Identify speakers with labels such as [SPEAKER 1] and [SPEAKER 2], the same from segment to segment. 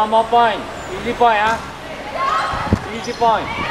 [SPEAKER 1] one more point. Easy point, huh? Easy point.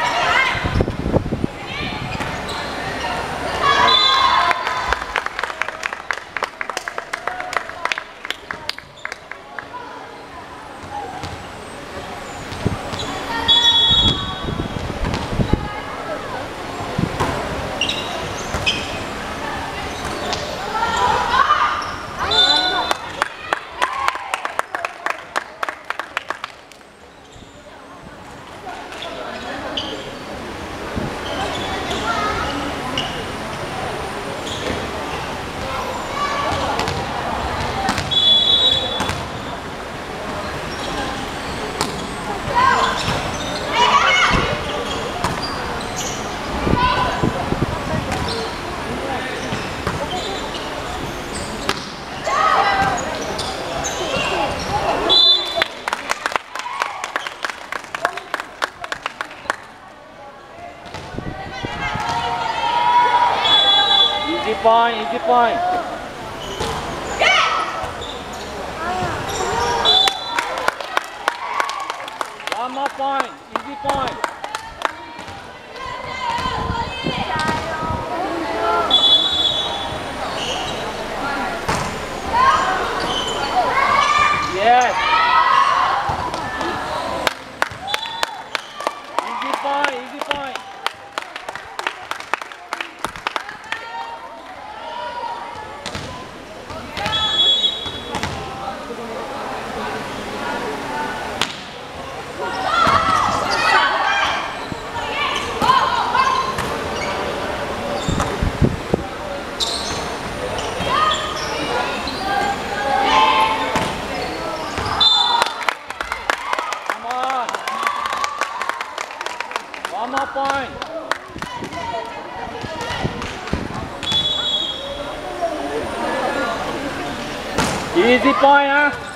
[SPEAKER 1] Easy point, easy point. One more point, easy point. Yes. Easy point, easy point. Come on. One more point. Easy point, huh?